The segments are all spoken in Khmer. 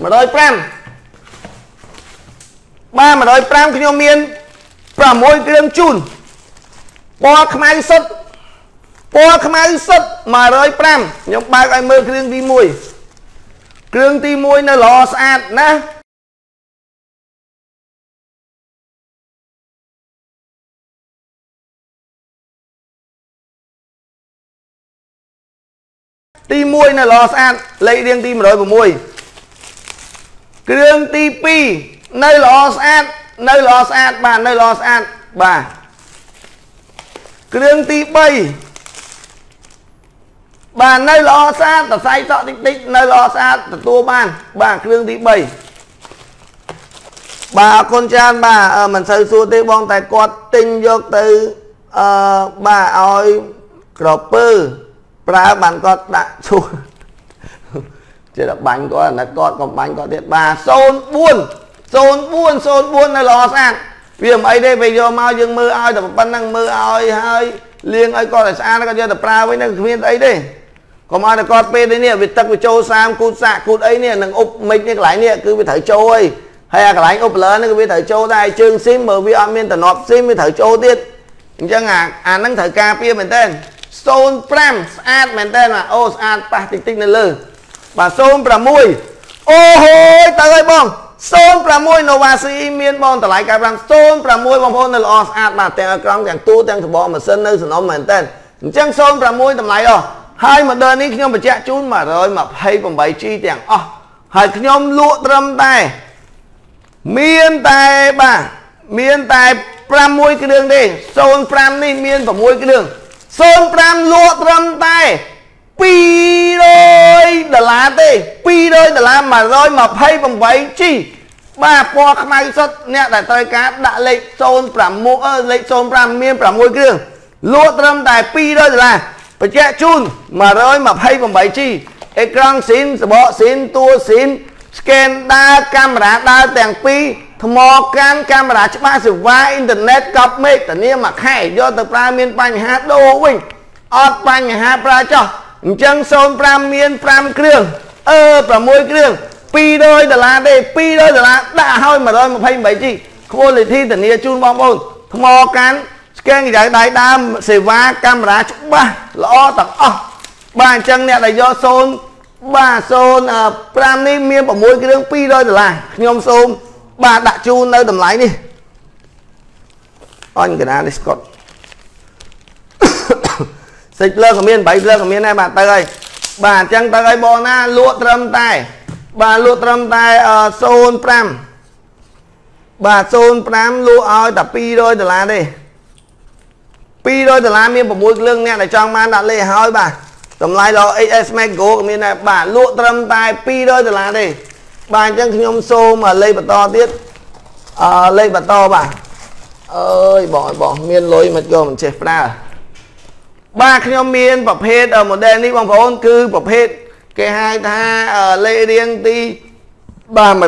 105បាទ105ខ្ញុំមាន6គ្រឿងជូនពណ៌ខ្មៅសុទ្ធពណ៌ខ្មៅសុទ្ធ105ខ្ញុំបើកឲ្យមើលគ្រឿងទី1គ្រឿងទី1នៅល្អស្អាតណាទី1នៅល្អស្អាតលេខរៀងទី106 គ្រឿងទី2នៅល្អស្អាតនៅល្អស្អាតបាទនៅល្អស្អាតបាទគ្រឿងទី3បាទនៅល្អស្អាតសរសៃតក់តិចតិចនៅល្អស្អាតទទួលបាន បាទគ្រឿងទី3បាទអរគុណច្រើនបាទមិនសូវសួរទេបងតែគាត់ទិញយកទៅអឺបាទឲ្យក្រពើប្រើបានគាត់ដាក់ឈូស ចេះតែបាញ់គាត់អាណិតគាត់ក៏បាញ់គាត់ទៀតបាទ04 04 04នៅល្អស្អាតវាមិនអីទេពេលយកមកយើងមើលឲ្យតែប៉ុណ្្នឹងមើលឲ្យហើយលាងឲ្យគាត់ឲ្យស្អាតគាត់យកទៅប្រើវិញនឹងគ្មានអីទេកុំឲ្យតែគាត់ពេលនេះវាទឹកវាចូល30គូតសាក់គូតអីនេះនឹងអុបមិចនេះកន្លែងនេះគឺវាត្រូវចូលហើយហើយអាកន្លែងអុបលើនេះគឺវាត្រូវចូលដែរជើងស៊ីមមើលវាអត់មានតំណប់ស៊ីមវាត្រូវចូលទៀតអញ្ចឹងអាអាហ្នឹងត្រូវការពារមែនតើ05ស្អាតមែនតើអូស្អាតប៉ះតិចតិចនៅលើ បាទ06អូហូយទៅហើយបង06 Nova CE មានបងតម្លៃ95 06បងប្អូននៅល្អស្អាតបាទទាំងអក្រង់ទាំងទូទាំងច្បងម៉ាស៊ីននៅសំណុំមែនតើអញ្ចឹង06តម្លៃអស់ហើយ model នេះខ្ញុំបញ្ជាក់ជូន 128G ទាំងអស់ហើយខ្ញុំលក់ត្រឹមតែមានតែបាទមានតែ6គ្រឿងទេ05នេះមាន6គ្រឿង05លក់ត្រឹមតែ200ដុល្លារទេ 200ដុល្លារ 128G បាទពណ៌ខ្មៅសុទ្ធអ្នកដែលត្រូវការដាក់លេខ05អឺលេខ05មាន6គ្រឿងលក់ត្រឹមតែ200ដុល្លារបញ្ជាក់ជូន 128G អេក្រង់ស៊ីនសបកស៊ីនតួស៊ីន scan ដើរកាមេរ៉ាដើរទាំងពីរថ្មកាន់កាមេរ៉ាច្បាស់សេវាអ៊ីនធឺណិតកប់មេឃធានាមួយខែយកទៅប្រើមានបញ្ហាដូរវិញអត់បញ្ហាប្រើចោះអញ្ចឹង05មាន5គ្រឿង អឺ6គ្រឿង200ដុល្លារទេ200ដុល្លារដាក់ឲ្យ 128G quality ធានាជូនបងប្អូនថ្មកាន់ស្កេនកម្ដៅដៃដើមសេវាកាមេរ៉ាច្បាស់ល្អទាំងអស់បាទអញ្ចឹងអ្នកដែលយក0បាទ05នេះមាន6គ្រឿង200ដុល្លារខ្ញុំសូមបាទដាក់ជូននៅតម្លៃនេះអញកណានេះស្កុតសិចលើក៏មាន8លើក៏មានដែរបាទទៅហើយ បាទអញ្ចឹងទៅឲ្យបងណាលក់ត្រឹមតែបាទលក់ត្រឹមតែ05បាទ05លក់ឲ្យតែ200ដុល្លារទេ200ដុល្លារមាន6គ្រឿងអ្នកដែលចង់បានដាក់លេខឲ្យបាទតម្លៃដល់ XS Max Go ក៏មានដែរបាទលក់ត្រឹមតែ200ដុល្លារទេបាទអញ្ចឹងខ្ញុំសូមលេខបន្តទៀតអឺលេខបន្តបាទអើយបងបងមានលុយមិនយកមិនចេះប្រើ បាទខ្ញុំមានប្រភេទ model នេះបងប្អូន គឺប្រភេទគេហៅថាលេខរៀងទីបាទ106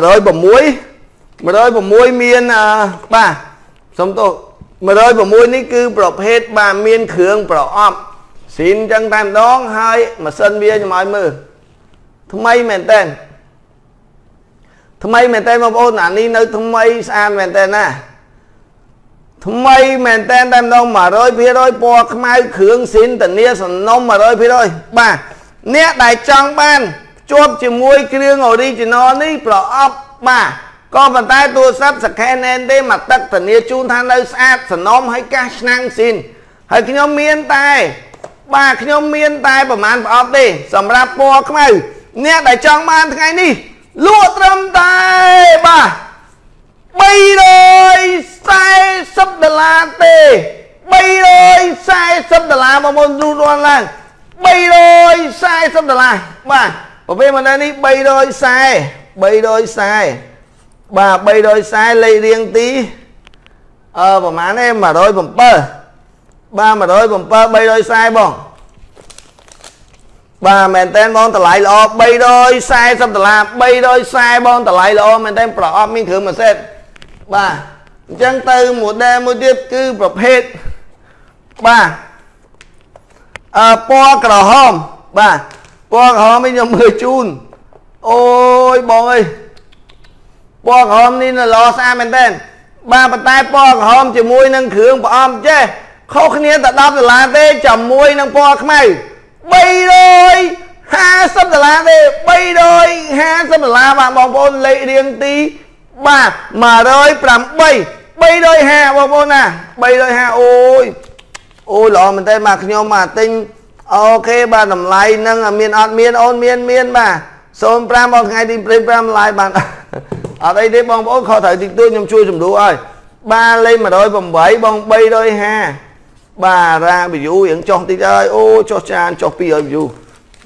106មានបាទសុំទោស106នេះគឺប្រភេទបាទមានគ្រឿងប្រអប់ស៊ីនចឹងតែម្ដងហើយម៉ាស៊ីនវាខ្ញុំឲ្យមើលថ្មីមែនតើថ្មីមែនតើបងប្អូនអានេះនៅថ្មីស្អាតមែនតើណា ថ្មីមែនតើតែម្ដង100%ពណ៌ខ្មៅគ្រឿងស៊ីនធានាសំណុំ100%បាទអ្នកដែលចង់បានជាប់ជាមួយគ្រឿង original នេះប្រអប់បាទក៏ប៉ុន្តែទូរស័ព្ទ second hand ទេមកទឹកធានាជូនថានៅស្អាតសំណុំហើយកាសឆ្នាំងស៊ីនហើយខ្ញុំមានតែ បាទខ្ញុំមានតែប្រហែលប្រអប់ទេសម្រាប់ពណ៌ខ្មៅអ្នកដែលចង់បានថ្ងៃនេះលក់ត្រឹមតែបាទ 340ដុល្លារទេ340ដុល្លារបងប្អូនទូរាន់ឡើង340ដុល្លារបាទប្រភេទម៉ូដែលនេះ340 340បាទ340លេខរៀងទីអឺប្រហែលទេ107បាទ107 340បងបាទមែនតើបងតម្លៃល្អ340ដុល្លារ340បងតម្លៃល្អមែនតើប្រអប់មានគ្រឿងមួយសេត បាទអញ្ចឹងទៅ model មួយទៀតគឺប្រភេទបាទអឺពណ៌ក្រហមបាទពណ៌ក្រហមនេះខ្ញុំមើលជូនអូយបងអើយពណ៌ក្រហមនេះល្អស្អាតមែនទែនបាទប៉ុន្តែពណ៌ក្រហមជាមួយនឹងគ្រឿងប្រអប់ចេះខុសគ្នាតែ10ដុល្លារទេជាមួយនឹងពណ៌ខ្មៅ350ដុល្លារទេ350ដុល្លារបាទបងប្អូនលេខរៀងទី បាទ108 350បងប្អូនណា350អូយអូយល្អមែនតើបាទខ្ញុំបាទទិញអូខេបាទតម្លៃហ្នឹងមានអត់មានអូនមានមានបាទ05បងថ្ងៃទី25ឡាយបានអត់អីទេបងប្អូនខុសត្រូវតិចតួចខ្ញុំជួយសម្រួលឲ្យបាទលេខ108បង350បាទរ៉ា view រៀងចុះតិចហើយអូចុះចានចុះ200 view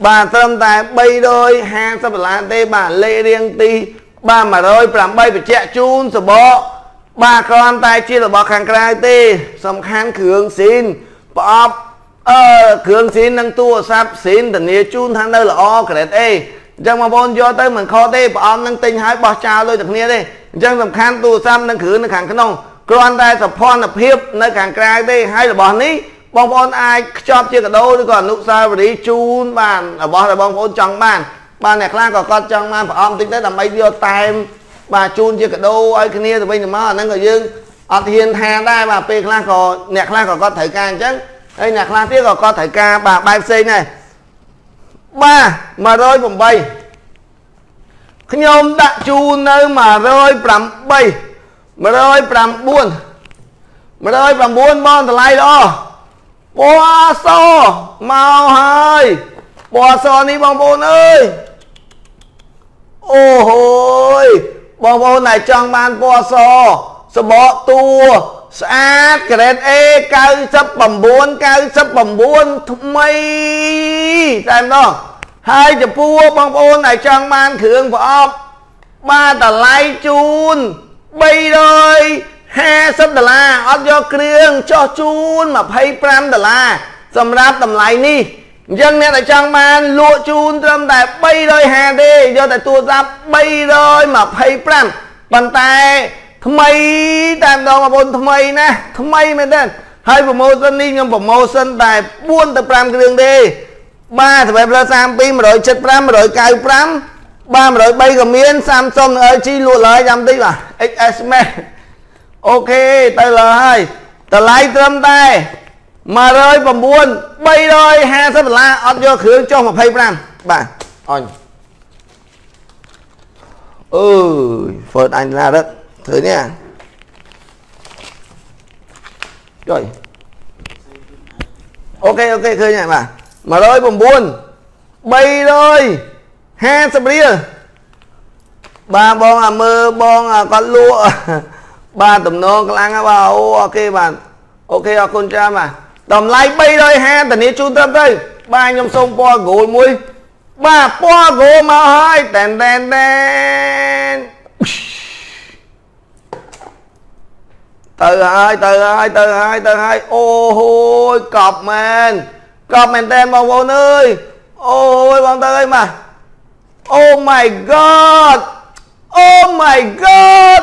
បាទត្រឹមតែ350ដុល្លារទេបាទលេខរៀងទី បាទ108បញ្ជាក់ជូនសបកបាទគ្រាន់តែជារបស់ខាងក្រៅទេ សំខាន់គ្រឿងស៊ីនប្រអប់អឺគ្រឿងស៊ីននិងទូរស័ព្ទស៊ីនធានាជូនថានៅល្អក្រេត A អញ្ចឹងបងប្អូនយកទៅមិនខុសទេប្រអប់នឹងទិញឲ្យបោះចោលដូចតែគ្នាទេអញ្ចឹងសំខាន់ទូរស័ព្ទនិងគ្រឿងនៅខាងក្នុងគ្រាន់តែសភនភាពនៅខាងក្រៅទេហើយរបស់នេះបងប្អូនអាចខ្ចប់ជាកាដូឬក៏អនុស្សាវរីយ៍ជូនបានរបស់ដែលបងប្អូនចង់បាន បាទអ្នកខ្លះក៏គាត់ចង់បានប្រអប់បន្តិចទៅដើម្បីយកតែមបាទជូនជាកាដូឲ្យគ្នាទៅវិញទៅមកអាហ្នឹងក៏យើងអត់ហ៊ានថាដែរបាទពេលខ្លះក៏អ្នកខ្លះក៏គាត់ត្រូវការអញ្ចឹងហើយអ្នកខ្លះទៀតក៏គាត់ត្រូវការបាទបែបផ្សេងដែរបាទ108ខ្ញុំដាក់ជូននៅ108 109 109បងតម្លៃល្អពណ៌សមកហើយពណ៌សនេះបងប្អូនអើយ អូហូយបងប្អូនដែលចង់បានពណ៌សសបកតួស្អាតក្រេត A 99 99ថ្មីតែម្ដងហើយចំពោះបងប្អូនដែលចង់បានគ្រឿងប្រអប់បានតម្លៃជូន350ដុល្លារអត់យកគ្រឿងចោះជូន25ដុល្លារសម្រាប់តម្លៃនេះ អញ្ចឹងអ្នកដែលចង់បានលក់ជូនត្រឹមតែ350ទេយកតែទូរស័ព្ទ325ប៉ុន្តែថ្មីតែម្ដងបងប្អូនថ្មីណាថ្មីមែនទេហើយប្រម៉ូសិននេះខ្ញុំប្រម៉ូសិនតែ4ទៅ5គ្រឿងទេបាទសម្រាប់លើ32 175 195បាទ103ក៏មាន Samsung និង LG លក់ឡើយចាំតិចបាទ XS Max អូខេទៅលើហើយតម្លៃត្រឹមតែ 109 350ដុល្លារអត់យកគ្រឿងចុះ25បាទអញអើយ Ford អញណារឹកឃើញទេចុយ OK OK ឃើញហើយបាទ109 350រៀលបាទបងអាមើបងគាត់លក់បាទតំណងខ្លាំងបាទអូ OK បាទ OK អរគុណច្រើនបាទ តម្លៃ350ធានាជូនត្រឹមត្រូវបាទខ្ញុំសូមពណ៌ gold មួយបាទពណ៌ gold មកហើយតែនតែនតែនទៅហើយទៅហើយទៅហើយទៅហើយអូហូយកប់មែនកប់មែនតែនបងប្អូនអើយអូយបងទៅអីមក Oh my god Oh my god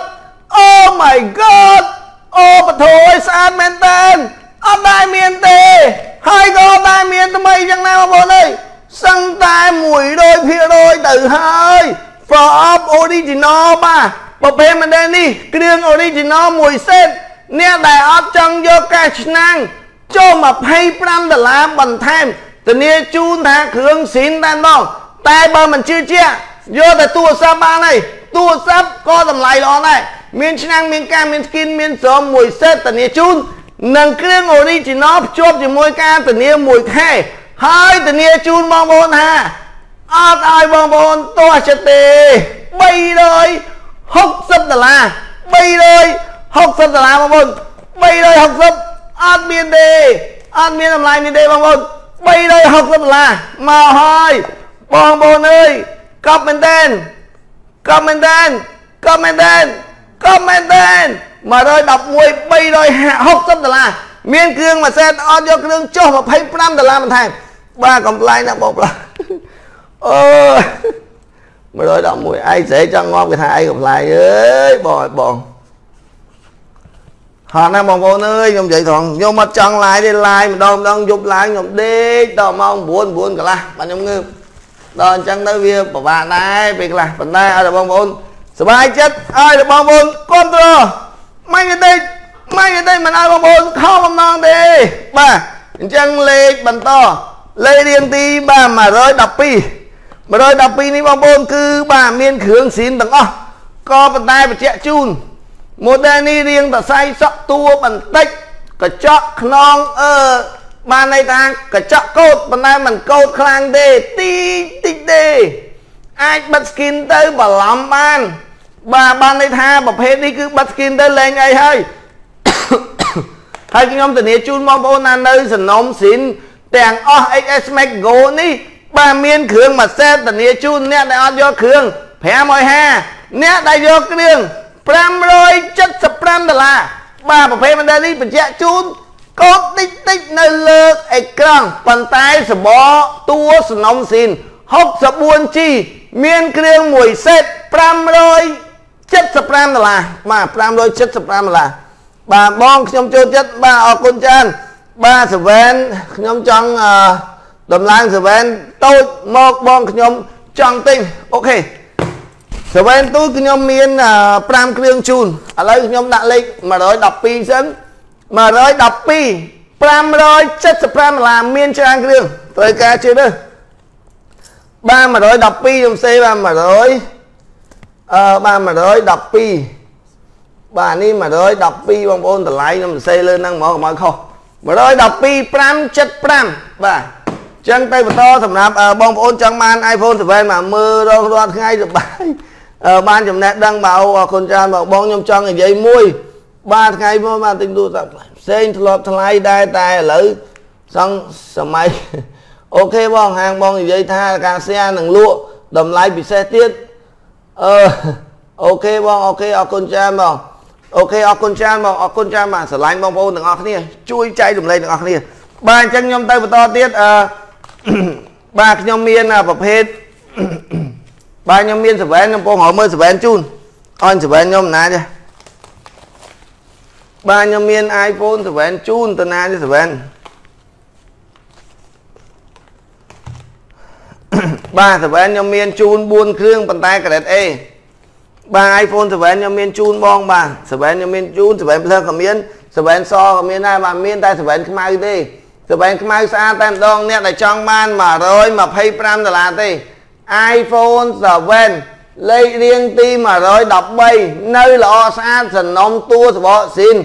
Oh my god អូបធយស្អាតមែនតើ អត់ដែលមានទេ ហើយក៏អត់ដែលមានថ្មីយ៉ាងណាបងប្អូនអើយសឹងតែ100%ទៅហើយ for up original បាទប្រភេទមែនទេនេះគ្រឿង original មួយសេតអ្នកដែលអត់ចង់យកកាឆ្នាំងចូល25ដុល្លារបន្ថែមធានាជូនថាគ្រឿងស៊ីនតែម្ដងតែបើមិនជឿជាក់យកតែទូរស័ព្ទបានហើយទូរស័ព្ទក៏តម្លៃល្អដែរមានឆ្នាំងមានកាមានស្គីនមានស្រោមមួយសេតធានាជូន និងគ្រឿង original ភ្ជាប់ជាមួយការធានាមួយខែហើយធានាជូនបងប្អូនថាអត់ឲ្យបងប្អូនទាស់ចិត្តទេ360ដុល្លារ360ដុល្លារបងប្អូន360អត់មានទេអត់មានតម្លៃនេះទេបងប្អូន360ដុល្លារមកហើយបងប្អូនអើយកប់មែនតែនកប់មែនតែនកប់មែនតែនកប់មែនតែន 111 360ដុល្លារមានគ្រឿងមួយសេតអត់យកគ្រឿងចុះ25ដុល្លារបន្ថែមបាទកំ pl ណាបងប្រុសអូ111ឯងស្រែចង់ងាប់គេថាឯងកំ pl អើយបងឲ្យបងហត់ណាបងប្អូនអើយខ្ញុំនិយាយត្រង់ខ្ញុំអត់ចង់ឡាយទេឡាយម្ដងម្ដងយប់ឡើងខ្ញុំដេកដល់ម៉ោង9 9កន្លះបាទខ្ញុំងើបដល់អញ្ចឹងទៅវាពិបាកដែរពេលខ្លះប៉ុន្តែឲ្យបងប្អូន សบายចិត្តឲ្យបងប្អូនគ្រប់គ្រង មិនទេមិនទេមិនឲ្យបងប្អូនខំបំណងទេបាទអញ្ចឹងលេខបន្តលេខរៀងទីបាទ112 112នេះបងប្អូនគឺបាទមានគ្រឿងស៊ីនទាំងអស់ក៏ប៉ុន្តែបញ្ជាក់ជូន model នេះរៀងតសៃសក់តួបន្តិចកញ្ចក់ខ្នងអឺបានន័យថាកញ្ចក់កោតប៉ុន្តែមិនកោតខ្លាំងទេទីតិចទេអាចបិទ skin ទៅបន្លំបាន បាទបានន័យថាប្រភេទនេះគឺបិទ skin ទៅលែងអីហើយហើយខ្ញុំធានាជូនបងប្អូនណានៅសំណុំស៊ីនទាំងអស់ XS Max Go នេះបាទមានគ្រឿងមួយសេតធានាជូនអ្នកដែលអត់យកគ្រឿង550អ្នកដែលយកគ្រឿង575ដុល្លារបាទប្រភេទ model នេះបញ្ជាក់ជូនកូដតិចតិចនៅលើអេក្រង់ប៉ុន្តែសបតួសំណុំស៊ីន 64G មានគ្រឿងមួយសេត 575ដុល្លារបាទ575ដុល្លារបាទបងខ្ញុំចូលចិត្តបាទអរគុណច្រើនបាទសវែនខ្ញុំចង់អឺដំឡើងសវែនតូចមកបងខ្ញុំចង់ទិញអូខេសវែនទូចខ្ញុំមាន5គ្រឿងជូនឥឡូវខ្ញុំដាក់លេខ112សិន112 575ដុល្លារមានច្រើនគ្រឿងត្រូវការជឿទៅបាទ112ខ្ញុំសេបាទ100 អឺបាទ112បាទនេះ112បងប្អូនតម្លៃខ្ញុំសរសេរលើហ្នឹងហ្មងកុំឲ្យខុស112 575បាទចឹងទៅបន្តសម្រាប់បងប្អូនចង់បាន iPhone 7មកមើលរងរាល់ថ្ងៃសប្បាយបានចំណេះដឹងមកអរគុណច្រើនបងបងខ្ញុំចង់និយាយមួយ បាទថ្ងៃមកបានទិញទូរស័ព្ទផ្សេងធ្លាប់ថ្លៃដែរតែឥឡូវសង្ឃសម័យ OK បងហាងបងនិយាយថាការសៀនឹងលក់តម្លៃពិសេសទៀត អឺ OK បង OK អរគុណចាមបង OK អរគុណចាមបងអរគុណចាមបាទស្រឡាញ់បងប្អូនទាំងអស់គ្នាជួយចែករំលែកទាំងអស់គ្នាបាទអញ្ចឹងខ្ញុំទៅបន្តទៀតអឺបាទខ្ញុំមានប្រភេទបាទខ្ញុំមាន7ខ្ញុំកំពុងរកមើល7ជូនអញ7ខ្ញុំណាចាបាទខ្ញុំមាន iPhone 7ជូនតណានេះ7 បាទសវែនខ្ញុំមានជូន4គ្រឿងប៉ុន្តែ grade A បាទ iPhone 7ខ្ញុំមានជូនបងបាទ7ខ្ញុំមានជូន7 Plus ក៏មាន7សក៏មានដែរបាទមានតែ7ខ្មៅទេសបែងខ្មៅស្អាតតែម្ដងអ្នកដែលចង់បាន125ដុល្លារទេ iPhone 7លេខរៀងទី113នៅល្អស្អាតសំណុំតួសបកស៊ីន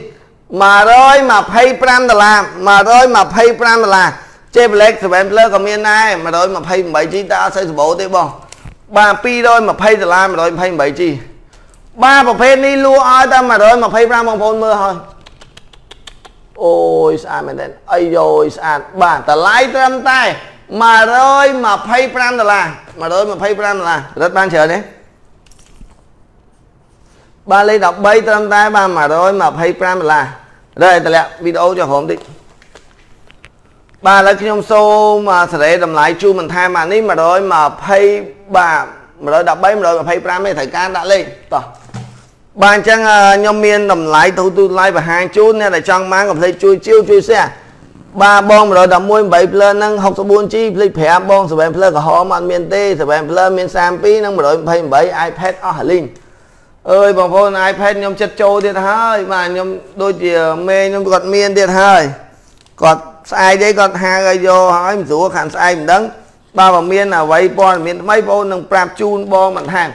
125ដុល្លារ125ដុល្លារ ចេបលេខ7 Plus ក៏មានដែរ 128G តែអត់សូវសម្បូរទេបងបាទ220ដុល្លារ 128G បាទប្រភេទនេះលក់ឲ្យតែ125បងប្អូនមើលហើយអូយស្អាតមែនទេអីយោយស្អាតបាទតម្លៃត្រឹមតែ125ដុល្លារ125ដុល្លាររត់បានច្រើនទេបាទលេខ13ត្រឹមតែបាទ125ដុល្លាររត់ឲ្យតម្លាក់វីដេអូចុះក្រុមតិច បាទឥឡូវខ្ញុំសូមសេរីតម្លៃជូនបន្ថែមបាទនេះ120បាទ113 125ទេត្រូវការដាក់លេខតោះបាទអញ្ចឹងខ្ញុំមានតម្លៃទូទូថ្លៃបង្ហាញជូនអ្នកដែលចង់បានកុំភ្លេចជួយជាវជួយ share បាទបង111 8 Plus ហ្នឹង 64G ភ្លេច5បង7 Plus ក្រហមអត់មានទេ7 Plus មាន32និង128 iPad អស់លីងអើយបងប្អូន iPad ខ្ញុំចិត្តចូលទៀតហើយបាទខ្ញុំដូចជាមេខ្ញុំគាត់មានទៀតហើយគាត់ ស្អែកទេគាត់ហៅឲ្យយកហើយមិនស្រួលខាងស្អែកមិនដឹងបាទបើមានអ្វីព័ត៌មានថ្មីបងប្អូននឹងប្រាប់ជូនបងបន្ថែម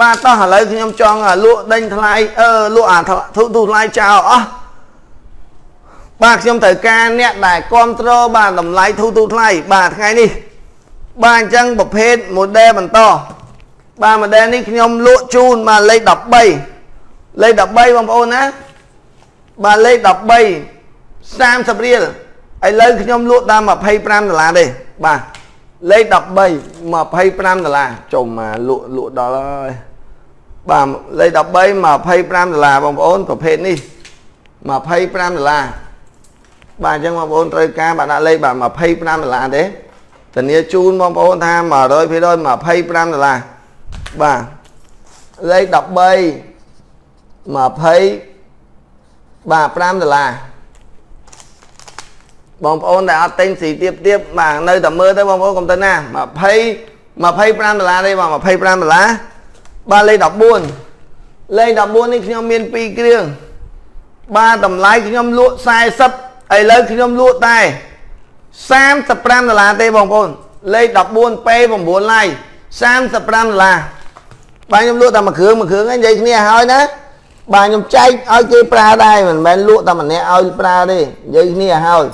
បាទតោះឥឡូវខ្ញុំចង់លក់ដេញថ្លៃអឺលក់អាធុទូថ្លៃចោលអស់បាទខ្ញុំត្រូវការអ្នកដែលគ្រប់គ្រងបាទតម្លៃធូរទូថ្លៃបាទថ្ងៃនេះបាទអញ្ចឹងប្រភេទ model បន្តបាទ model នេះខ្ញុំលក់ជូនបាទលេខ13លេខ13បងប្អូនណាបាទលេខ13 30រៀល ឥឡូវខ្ញុំលក់តាម25ដុល្លារទេបាទលេខ13 25ដុល្លារចុះមកលក់លក់ដល់ហើយបាទលេខ13 25ដុល្លារបងប្អូនប្រភេទនេះ25ដុល្លារបាទអញ្ចឹងបងប្អូនត្រូវការបាទដាក់លេខបាទ25ដុល្លារទេធានាជូនបងប្អូនថា100% 25ដុល្លារបាទលេខ13 20បាទ5ដុល្លារ បងប្អូនដែលអត់ទិញស៊ីទៀបទៀបបាទនៅតែមើលទៅបងប្អូនកុំទៅណា20 25ដុល្លារទេបាទ25ដុល្លារបាទលេខ14លេខ14នេះខ្ញុំមាន2គ្រឿងបាទតម្លៃខ្ញុំលក់40ឥឡូវខ្ញុំលក់តែ35ដុល្លារទេបងប្អូនលេខ 14 P9 ឡៃ35ដុល្លារបាទខ្ញុំលក់តែមួយគ្រឿងមួយគ្រឿងហ្នឹងនិយាយគ្នាហើយណាបាទខ្ញុំចែកឲ្យគេប្រើដែរមិនមែនលក់តែម្នាក់ឲ្យប្រើទេនិយាយគ្នាហើយ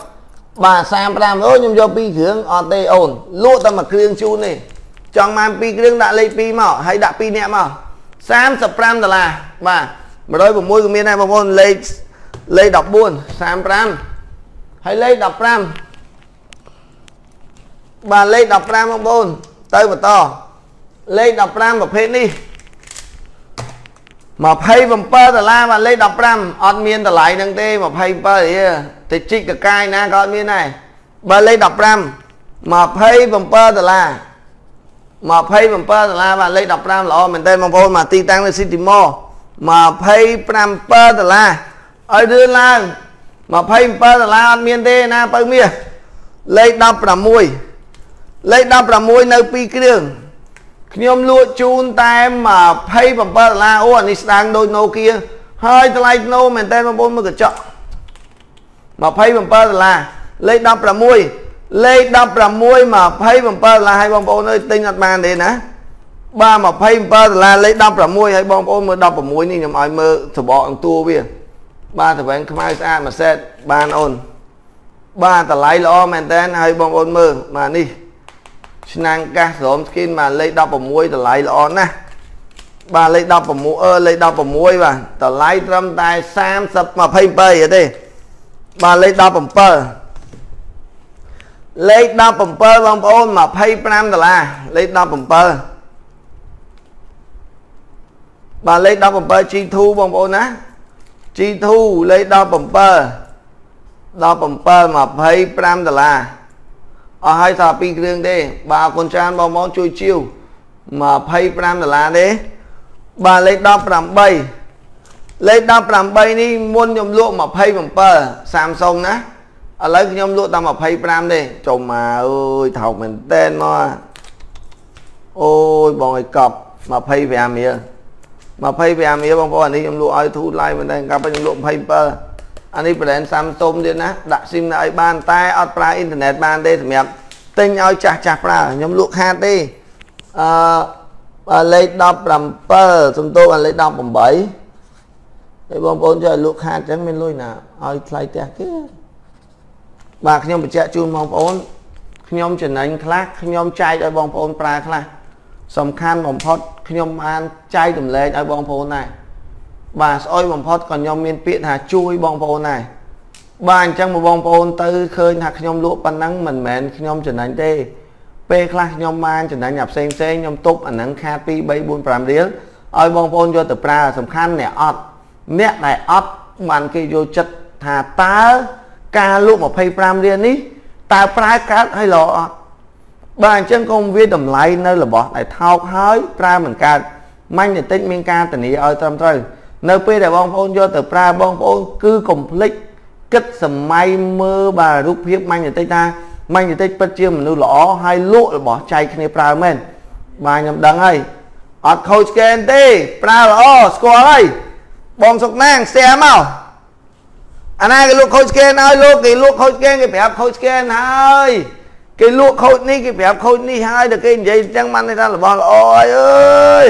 បាទ35អូខ្ញុំយក2គ្រឿងអត់ទេអូនលក់តែមួយគ្រឿងជូនទេចង់បាន2គ្រឿងដាក់លេខ2មកហើយដាក់2នាក់មក35ដុល្លារបាទ106ក៏មានដែរបងប្អូនលេខលេខ14 35ហើយលេខ15បាទលេខ15បងប្អូនទៅបន្តលេខ15ប្រភេទនេះ 27ដុល្លារបាទលេខ15អត់មានតម្លៃហ្នឹងទេ27រៀលតិចកកាយណាក៏អត់មានដែរបើលេខ15 27ដុល្លារ27ដុល្លារបាទលេខ15ល្អមែនតើបងប្អូនមកទីតាំងនៅ City Mall 27ដុល្លារឲ្យរឿនឡើង27ដុល្លារអត់មានទេណាបើមាសលេខ16លេខ16នៅ2គ្រឿង ខ្ញុំលក់ជូនតែ27ដុល្លារអូអានេះស្ដាងដូច Nokia ហើយថ្លៃ No មែនតើបងប្អូនមើលកញ្ចក់27ដុល្លារលេខ16លេខ16 27ដុល្លារឲ្យបងប្អូនអើយទិញអត់បានទេណាបាទ27ដុល្លារលេខ16ឲ្យបងប្អូនមើល16នេះខ្ញុំឲ្យមើលសបកអង្តួវាបាទតវែងខ្មៅស្អាតមួយសេតបានអូនបាទតម្លៃល្អមែនតើឲ្យបងប្អូនមើលបាទនេះ ឆ្នាំងកាសស្រោមស្គីនបាទលេខ16តម្លៃល្អណាស់បាទលេខ16អឺលេខ16បាទតម្លៃត្រឹមតែ30 27ទេបាទលេខ17លេខ17បងប្អូន25ដុល្លារលេខ17បាទលេខ17 G2 បងប្អូនណា G2 លេខ17 17 25ដុល្លារ អស់ហើយថាពីរគ្រឿងទេបាទអរគុណច្រើនបងប្អូនជួយជាវ25ដុល្លារទេបាទលេខ18លេខ18នេះមុនខ្ញុំលក់27 Samsung ណាឥឡូវខ្ញុំលក់តែ25ទេចុំមកអើយថោកមែនតែនមកអូយបងឲ្យកប់25រៀល25រៀលបងប្អូនអានេះខ្ញុំលក់ឲ្យធូរឡាយមែនតែកាប់ខ្ញុំលក់27 អានេះ brand Samsung ទៀតណាដាក់ SIM នៅឲ្យបានតែអត់ប្រើអ៊ីនធឺណិតបានទេសម្រាប់ទិញឲ្យចាស់ចាស់ប្រើខ្ញុំលក់ខាតទេអឺលេខ17សំទោសលេខ18ហើយបងប្អូនជួយឲ្យលក់ខាតអញ្ចឹងមានលុយណាឲ្យថ្លៃផ្ទះគេបាទខ្ញុំបញ្ជាក់ជូនបងប្អូនខ្ញុំចំណេញខ្លះខ្ញុំចែកឲ្យបងប្អូនប្រើខ្លះសំខាន់បំផុតខ្ញុំបានចែកតម្លែងឲ្យបងប្អូនដែរ បាទស្អុយបំផុតក៏ខ្ញុំមានពាក្យថាជួយបងប្អូនដែរបាទអញ្ចឹងមកបងប្អូនទៅឃើញថាខ្ញុំលក់ប៉ុណ្ណឹងមិនមែនខ្ញុំចំណេញទេពេលខ្លះខ្ញុំបានចំណេញអាផ្សេងផ្សេងខ្ញុំទប់អាហ្នឹងខាត2 3 4 5រៀលឲ្យបងប្អូនយកទៅប្រើសំខាន់អ្នកអត់អ្នកដែលអត់បានគេយកចិត្តថាតើការលក់25រៀលនេះតើប្រើកើតឲ្យល្អអត់បាទអញ្ចឹងកុំវាតម្លៃនៅរបស់ដែលថោកហើយប្រើមិនកើតមាញ់តិចមានការធានាឲ្យត្រឹមត្រូវ នៅពេលដែលបងប្អូនយកទៅប្រើបងប្អូនគឺកុំភ្លេចគិតសម័យមើលបាទរូបភាពម៉ាញ់តិចថាម៉ាញ់តិចពិតជាមនុស្សល្អហើយលក់របស់ចែកគ្នាប្រើមែនបាទខ្ញុំដឹងហើយអត់ខូចស្កេនទេប្រើល្អស្គាល់ហើយបងសុកណាងស្ទះមកអាណាគេលក់ខូចស្កេនឲ្យលោកគេលក់ខូចស្កេនគេប្រាប់ខូចស្កេនហើយគេលក់ខូចនេះគេប្រាប់ខូចនេះហើយតែគេនិយាយអញ្ចឹងបានថារបស់ល្អហើយអើយ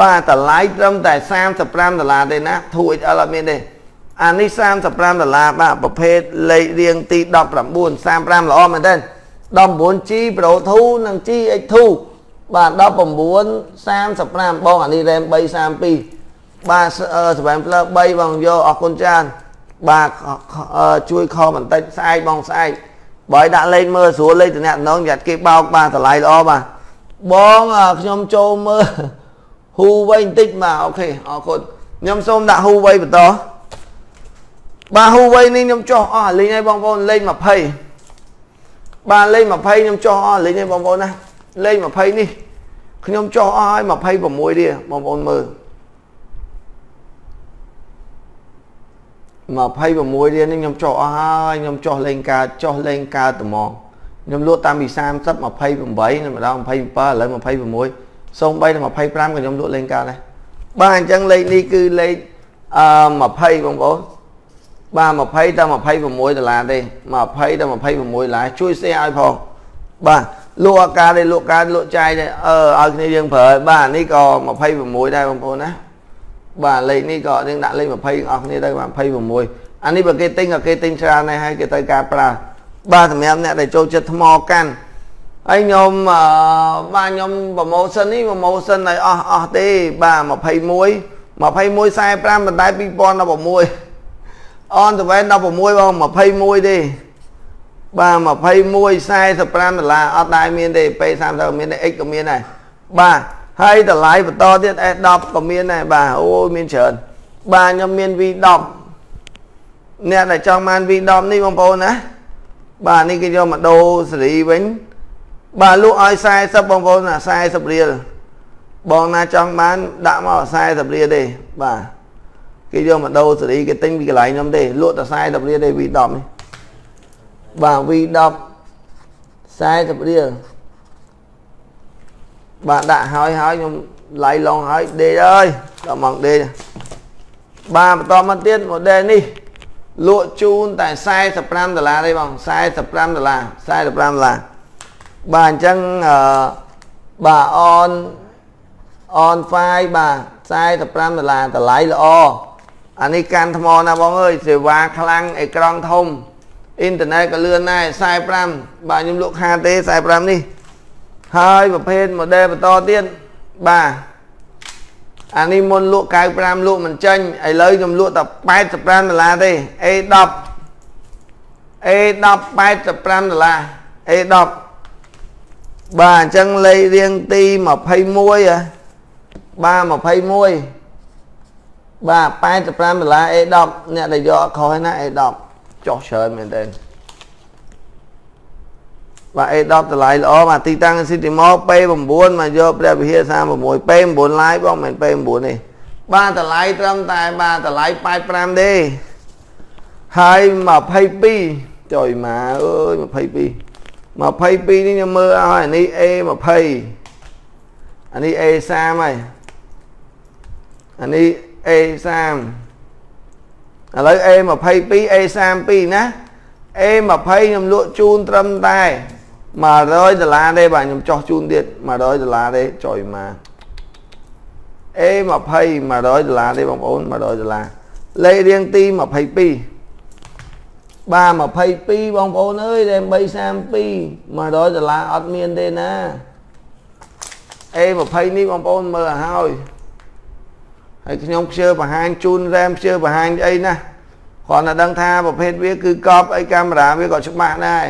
បាទតម្លៃត្រឹមតែ35ដុល្លារទេណា 2XL អត់មានទេអានេះ35ដុល្លារបាទប្រភេទលេខរៀងទី19 35ល្អមែនទេ 19G Pro 2និង GX2 បាទ19 35បងអានេះ RAM 332បាទសម្រាប់ផ្លើ3បងយកអរគុណច្រើនបាទជួយខមបន្តិចស្អែកបងស្អែកបើឲ្យដាក់លេខមើលស្រួលលេខតំណងយ៉ាត់គេបោកបាទតម្លៃល្អបាទបងខ្ញុំចូលមើល ហ៊ូវៃបន្តិចបាទអូខេអរគុណខ្ញុំសូមដាក់ហ៊ូវៃបន្តបាទហ៊ូវៃនេះខ្ញុំចុះអស់លេងឲ្យបងប្អូនលេង20បាទលេង20ខ្ញុំចុះអស់លេងឲ្យបងប្អូនណាលេង20នេះខ្ញុំចុះអស់ឲ្យ26ទៀតបងប្អូនមើល26រៀលនេះខ្ញុំចុះអស់ហើយខ្ញុំចុះលេងកើតចុះលេងកើតត្មងខ្ញុំលក់តាមពី30 28ម្ដង27ឥឡូវ26 សូម្បីតែ25ក៏ខ្ញុំលក់លេងកើតដែរបាទអញ្ចឹងលេខនេះគឺលេខអឺ20បងប្អូនបាទ20ដល់26ដុល្លារទេ20ដល់26ដុល្លារជួយ share ឲ្យផងបាទលក់អាការទេលក់ការលក់ចាយទេអឺឲ្យគ្នាយើងប្រើបាទនេះក៏26ដែរបងប្អូនណាបាទលេខនេះក៏យើងដាក់លេខ20អស់គ្នាទៅ26អានេះបើគេទិញក៏គេទិញច្រើនដែរហើយគេទៅការប្រើបាទសម្រាប់អ្នកដែលចូលចិត្តថ្មកាន់ ហើយខ្ញុំបាទខ្ញុំប្រម៉ូសិននេះប្រម៉ូសិនឲ្យអស់អស់ទេបាទ21 21 45ប៉ុន្តែ2016អនទៅវែន16បង21ទេបាទ21 45ដុល្លារអត់ដែរមានទេពេល30មានទេ X ក៏មានដែរបាទហើយតម្លៃបន្តទៀត S10 ក៏មានដែរបាទអូយមានច្រើនបាទខ្ញុំមាន V10 អ្នកដែលចង់បាន V10 នេះបងប្អូនណាបាទនេះគេយកមកដូរសេរីវិញ បាទលក់ឲ្យ40បងប្អូនណា40រៀលបងណាចង់បានដាក់មក40រៀលទេបាទគេយកមកដូរសេរីគេទិញពីកន្លែងខ្ញុំទេលក់តែ40រៀលទេ V10 នេះបាទ V10 40រៀលបាទដាក់ហើយហើយខ្ញុំឡៃឡងហើយដេកអើយដល់ម៉ោងដេកបាទបន្តមកទៀត model នេះលក់ជូនតែ45ដុល្លារទេបង45ដុល្លារ45ដុល្លារ បាទអញ្ចឹងអឺបាទ on on 5បាទ45ដុល្លារតម្លៃល្អអានេះកាន់ថ្មណាបងអើយសេវាខ្លាំងអេក្រង់ធំអ៊ីនធឺណិតក៏លឿនដែរ45បាទខ្ញុំលក់ខាទេ45នេះហើយប្រភេទ model បន្តទៀតបាទអានេះមុនលក់95លក់មិនចាញ់ឥឡូវខ្ញុំលក់តែ85ដុល្លារទេ A10 A10 85ដុល្លារ A10 បាទអញ្ចឹងលេខរៀងទី21បាទ21បាទ85ដុល្លារ A10 អ្នកដែលយកអត់ខុសឯណា A10 ចុះច្រើនមែនទែនបាទ A10 តម្លៃល្អបាទទីតាំង City Mall P9 មកយកព្រះវិហារ36 P9 live បងមិន P9 ទេបាទតម្លៃត្រឹមតែបាទតម្លៃ85ទេហើយ22ចុយមកអើយ22 22នេះខ្ញុំមើលឲ្យអានេះ A20 អានេះ A30 ហើយអានេះ A30 ឥឡូវ A22 A32 ណា A20 ខ្ញុំលក់ជូនត្រឹមតែ100ដុល្លារទេបាទខ្ញុំចោះជូនទៀត100ដុល្លារទេចុយមក A20 100ដុល្លារទេបងប្អូន100ដុល្លារលេខរៀងទី22 បាទ22បងប្អូនអើយដែល332 100ដុល្លារអត់មានទេណា A20 នេះបងប្អូនមើលឲ្យហើយហើយខ្ញុំខ្ជិលបង្ហាញជូនរ៉ែមខ្ជិលបង្ហាញអីណាគ្រាន់តែដឹងថាប្រភេទវាគឺកប់អីកាមេរ៉ាវាក៏ច្បាស់ដែរ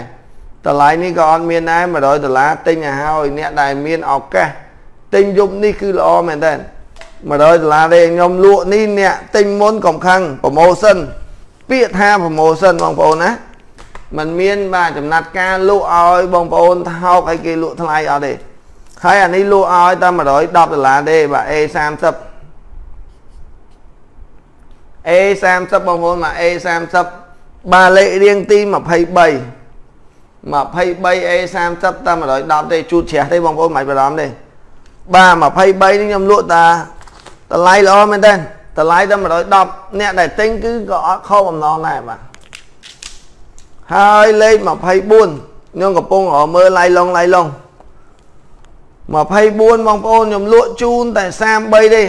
តម្លៃនេះក៏អត់មានដែរ100ដុល្លារទិញឲ្យហើយអ្នកដែលមានឱកាសទិញយប់នេះគឺល្អមែនតើ100ដុល្លារទេខ្ញុំលក់នេះអ្នកទិញមុនកុំខឹងប្រម៉ូសិន ពាក្យថាប្រម៉ូសិនបងប្អូនណាมันមានបាទចំណាត់ការលក់ឲ្យបងប្អូនថោកឲ្យគេលក់ថ្លៃអត់ទេហើយអានេះលក់ឲ្យតែ110ដុល្លារទេបាទ A30 A30 បងប្អូនមក A30 បាទលេខរៀងទី23 23 A30 តែ110ទេជូតជ្រះទេបងប្អូនមិនបារម្ភទេបាទ23នេះខ្ញុំលក់តាតម្លៃល្អមែនទេ តម្លៃតែ110អ្នកដែលទិញគឺក៏អត់ខុសបំណងដែរបាទហើយលេខ24ខ្ញុំកំពុងរមើលឡៃឡុងឡៃឡុង24បងប្អូនខ្ញុំលក់ជូនតែ33ទេ24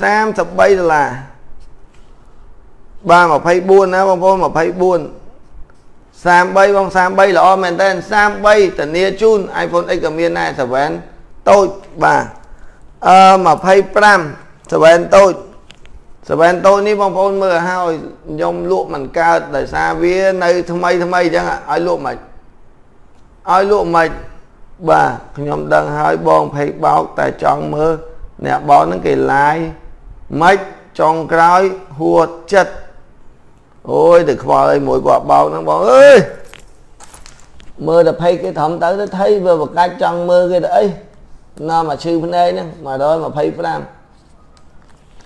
33ដុល្លារបាទ24ណាបងប្អូន24 33បង33ល្អមែនតើ33ធានាជូន iPhone X ក៏មានដែរ7តូចបាទអឺ25 7តូច7តូចនេះបងប្អូនមើលហើយខ្ញុំលក់មិនកើតដោយសារវានៅថ្មីថ្មីអញ្ចឹងឲ្យលក់មិនឲ្យលក់មិនបាទខ្ញុំដឹងហើយបងភ័យបោកតែចង់មើលអ្នកបងហ្នឹងគេឡាយមិនចុងក្រោយហួតចិត្តអូយទៅខ្វល់អីមួយគាត់បោកហ្នឹងបងអើយមើលតែភ័យគេធំទៅទៅថៃវាបកាច់ចង់មើលគេទៅអីណាមកឈឺភ្នែកហ្នឹង125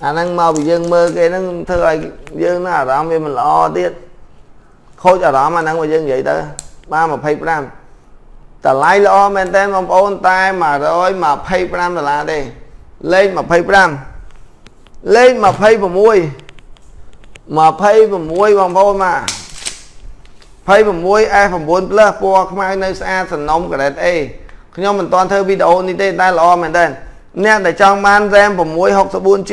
អាហ្នឹងមកពីយើងមើលគេហ្នឹងធ្វើឲ្យយើងណាអារម្មណ៍វាមិនល្អទៀតខូចអារម្មណ៍អាហ្នឹងមកយើងនិយាយទៅបាន25តម្លៃល្អមែនតើបងប្អូនតែ125ដុល្លារទេលេខ25លេខ26 26បងប្អូនមក26 F9 Plus ពណ៌ខ្មៅនៅស្អាតសំណុំ grade A ខ្ញុំមិនទាន់ធ្វើវីដេអូនេះទេតែល្អមែនទែនអ្នកដែលចង់បាន RAM 664G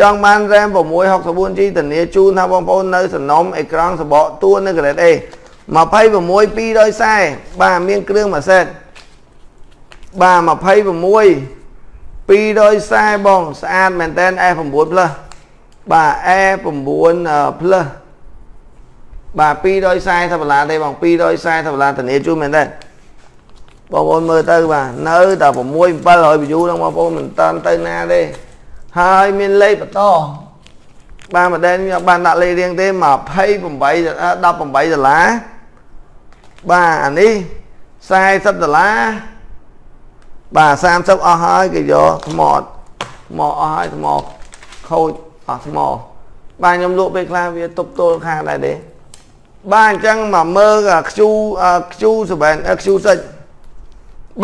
ចង់បាន RAM 664G ធានាជូនថាបងប្អូននៅសំណុំអេក្រង់សបកទួនៅ grade A 26 240បាទមានគ្រឿងម៉ាសេតបាទ26 240បងស្អាតមែនតើ F9 Plus បាទ A9 Plus បាទ240ដុល្លារទេបង240ដុល្លារធានាជូនមែនតើបងប្អូនមើលទៅបាទនៅតែ6 700 view ហ្នឹងបងប្អូនមិនតាន់ទៅណាទេ ហើយមានលេខបន្តបាទម៉ូដែលខ្ញុំបានដាក់លេខរៀងទេ28 18ដុល្លារបាទអានេះ40ដុល្លារបាទ30អស់ហើយគេយកថ្មថ្មអស់ហើយថ្មខូចអស់ថ្មបាទខ្ញុំលក់ពេលខ្លះវាទប់ទល់ខាងដែរទេបាទអញ្ចឹងមកមើលខ្ជូខ្ជូសបែនខ្ជូសិច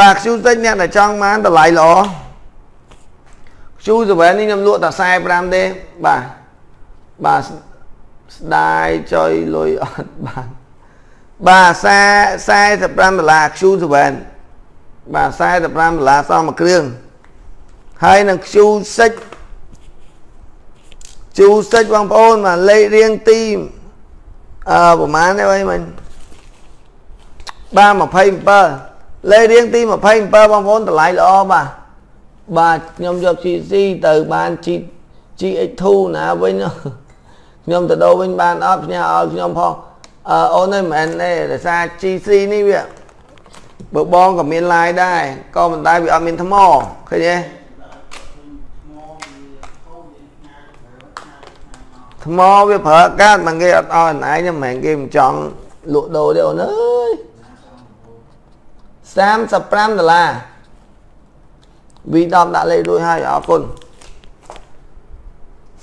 បាទខ្ជូសិចអ្នកដែលចង់បានតម្លៃល្អខ្ជូសបែននេះខ្ញុំលក់តែ45ទេបាទបាទស្ដាយចុយលុយអត់បានបាទ45ដុល្លារខ្ជូសបែនបាទ45ដុល្លារសល់មួយគ្រឿងហើយនឹងខ្ជូសិចជូសិចបងប្អូនបាទលេខរៀងទីអឺប្រហែលទេអីមិញបាទ27លេខរៀងទី27បងប្អូនតម្លៃល្អបាទ បាទខ្ញុំយក GC ទៅបាន G GX2 ណាវិញខ្ញុំទៅដូរវិញបានអត់ផ្ញើឲ្យខ្ញុំផងអឺអូនឯងមិនមែនទេដោយសារ GC នេះវាបើបងក៏មាន lie ដែរក៏មិនដែរវាអត់មានថ្មឃើញទេថ្មវាប្រើកាតមកគេអត់ឲ្យណៃហ្នឹងមិនមែនគេមិនចង់លក់ដូរទេអូនអើយ35ដុល្លារ V10 ដាក់លេខរួចហើយអរគុណ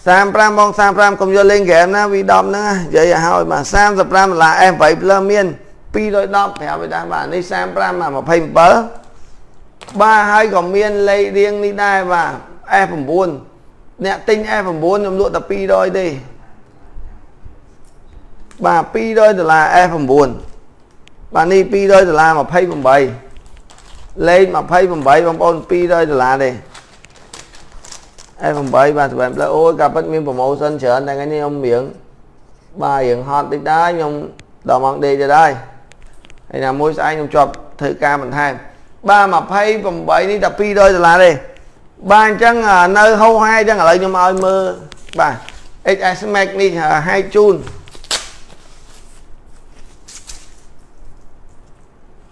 35បង35កុំយកលេងហ្គេមណា V10 ហ្នឹងនិយាយឲ្យហើយបាទ35ដុល្លារ F7 Plus មាន210ប្រាប់ឲ្យដែរបាទនេះ35មក27បាទហើយក៏មានលេខរៀងនេះដែរបាទ F9 អ្នកទិញ F9 ខ្ញុំលក់តែ200ទេបាទ200ដុល្លារ F9 បាទនេះ200ដុល្លារ28 លេខ28បងប្អូន200ដុល្លារទេ F8 បាទសម្រាប់លើអូយកាពិតមានប្រម៉ូសិនច្រើនតែថ្ងៃនេះខ្ញុំរៀងបាទរៀងហត់តិចដែរខ្ញុំដល់ម៉ោងដេកទៅដែរហើយណាមួយស្អែកខ្ញុំជាប់ធ្វើការបន្ថែមបាទ28នេះតែ200ដុល្លារទេបាទអញ្ចឹងនៅហោហាយអញ្ចឹងឥឡូវខ្ញុំឲ្យមើលបាទ XS Max នេះហែកជូន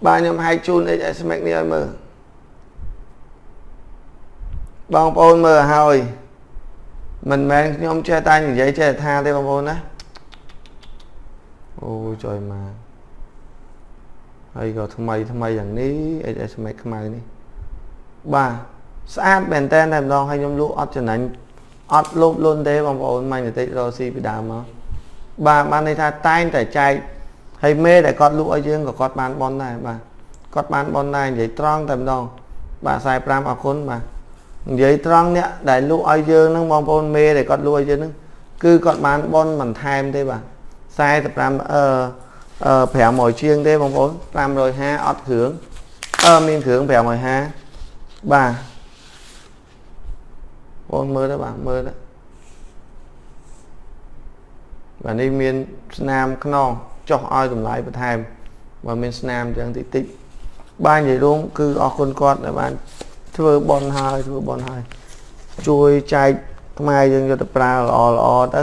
បាទខ្ញុំហែកជូន XS Max នេះឲ្យមើលបងប្អូនមើលហើយមិនមែនខ្ញុំចេះតែនិយាយចេះថាទេបងប្អូនណាអូចុយមកហើយក៏ថ្មីថ្មីយ៉ាងនេះ HS Max ខ្មៅនេះបាទស្អាតមែនតើតែម្ដងហើយខ្ញុំលក់អត់ចំណេញអត់លោភលន់ទេបងប្អូនម៉ាញ់បន្តិចរកស៊ីពីដើមមកបាទបានន័យថាតែងតែចែក ហើយមេដែលគាត់លក់ឲ្យយើងក៏គាត់បានបនដែរបាទគាត់បានបនដែរនិយាយត្រង់តែម្ដងបាទ45អរគុណបាទនិយាយត្រង់អ្នកដែលលក់ឲ្យយើងហ្នឹងបងប្អូនមេដែលគាត់លក់ឲ្យយើងហ្នឹងគឺគាត់បានបនបន្ថែមទេបាទ45អឺអឺ500ជាងទេបងប្អូន550អត់គ្រឿងអឺមានគ្រឿង550បាទបងមើលទៅបាទមើលទៅបាទនេះមានស្នាមខ្នង ចុះឲ្យតម្លៃបន្ថែមបើមានស្នាមអញ្ចឹងតិចតិចបាទនិយាយរួមគឺអរគុណគាត់ដែលបានធ្វើបនហើយធ្វើបនហើយជួយចែកខ្មែរយើងយកទៅប្រើល្អល្អទៅ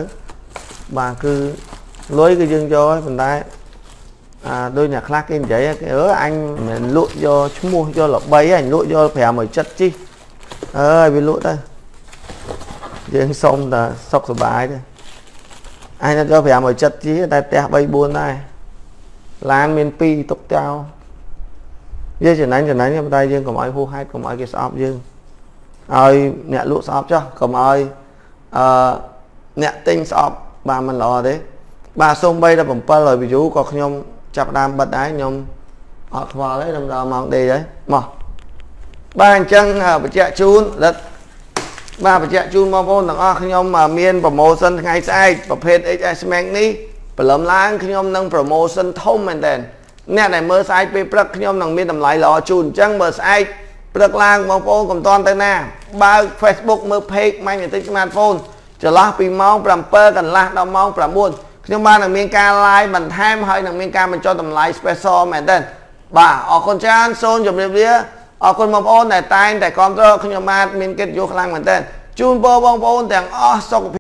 បាទគឺលុយគឺយើងយកហើយប៉ុន្តែអាដូចអ្នកខ្លះគេនិយាយគេអឺអញមិនលក់យកឈ្មោះយកល្បីអញលក់យក570ជីអើយវាលក់ទៅយើងសុំតែសុខសប្បាយទេ អញយក5ចិត្តជីតែផ្ទះ3 4ដែរឡានមាន2ទុកចោលយើងចំណេញចំណេញប៉ុន្តែ យើងកុំឲ្យហួសហេតុកុំឲ្យគេស្អប់យើងឲ្យអ្នកលក់ស្អប់ចុះកុំឲ្យអឺអ្នកទិញស្អប់បាទមិនល្អទេបាទសូម្បីតែ700 view ក៏ខ្ញុំចាប់ដើមបិទដែរខ្ញុំអត់ខ្វល់ទេដល់ម៉ោងដេកហើយមកបាទអញ្ចឹងបញ្ជាក់ជូនលិត បាទបញ្ជាក់ជូនបងប្អូនទាំងអស់ខ្ញុំមាន promotion ថ្ងៃស្អែកប្រភេទ XS Max នេះព្រលឹមឡើងខ្ញុំនឹង promotion ធំមែនតើអ្នកដែលមើលស្អែកពេលព្រឹកខ្ញុំនឹងមានតម្លៃល្អជូនអញ្ចឹងមើលស្អែកព្រឹកឡើងបងប្អូនកុំតន់ទៅណាបើក Facebook មើល page Magnetic Smartphone ចន្លោះពីម៉ោង7កន្លះដល់ម៉ោង9ខ្ញុំបាននឹងមានការ live បន្ថែមហើយនឹងមានការបញ្ចុះតម្លៃ special មែនតើបាទអរគុណច្រើនសូមជម្រាបលា អរគុណបងប្អូនដែលតែងតែគ្រប់គ្រងខ្ញុំបាទមានកិត្តិយសខ្លាំងមែនទែនជូនពរបងប្អូនទាំងអស់សុខភាព